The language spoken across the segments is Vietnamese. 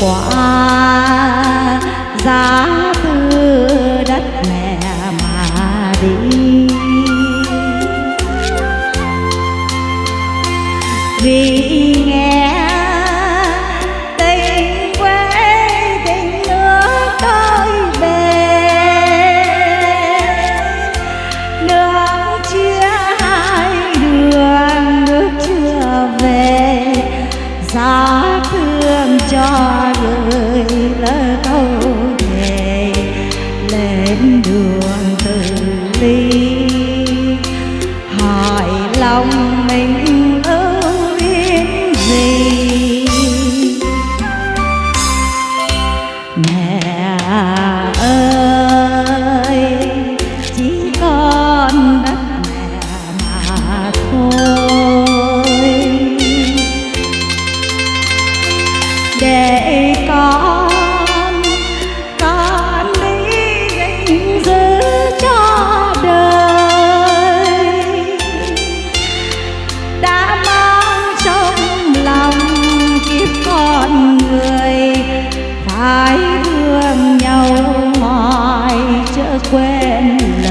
quả giá từ đất mẹ mà đi. Vì quen là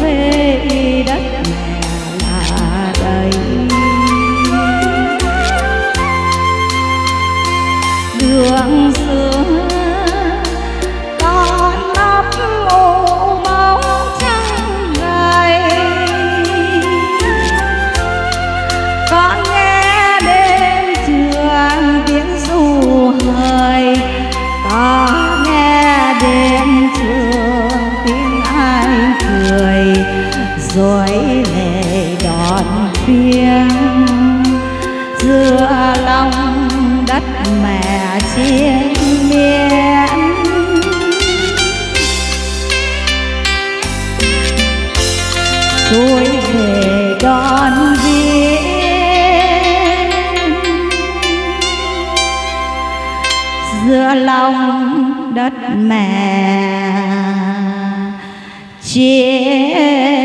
về đất. Lòng đất mẹ chiến miên rồi về đón viên giữa lòng đất mẹ chiến